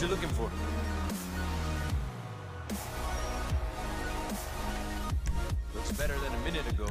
What you looking for? Looks better than a minute ago.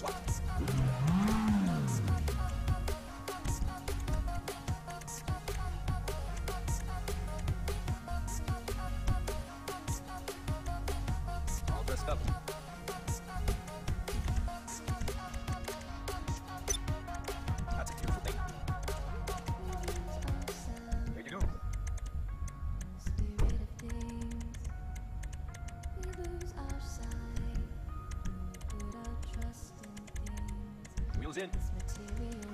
Hey, Wheels in.